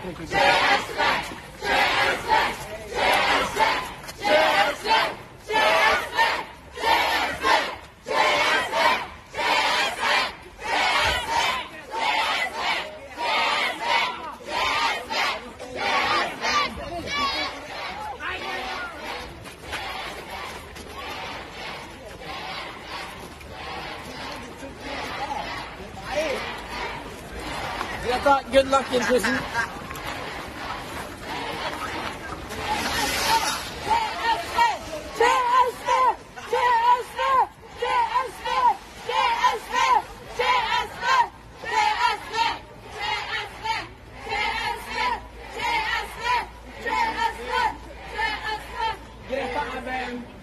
JSX! Good luck in prison. Donovan.